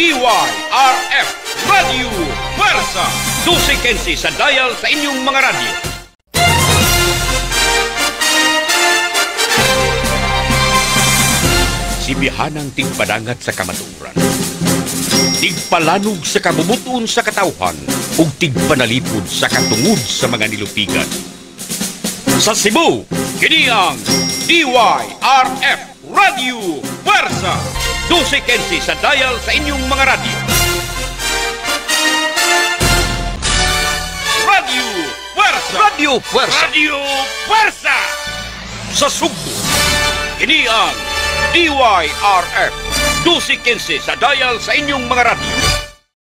DYRF Radio Pwersa 1215 sa dial sa inyong mga radyo. Si Bihanang tigpadangat sa kamaturan. Tigpalanog sa kabumutuon sa katawhan ug tigpanalipod sa katungod sa mga nilupigan. Sa Cebu, kini ang DYRF Radio Pwersa 1215 sa dial sa inyong mga radyo. Radio Pwersa! Radio Pwersa. Radio Pwersa! Sa Sugbo, kini ang DYRF 1215 sa dial sa inyong mga radyo.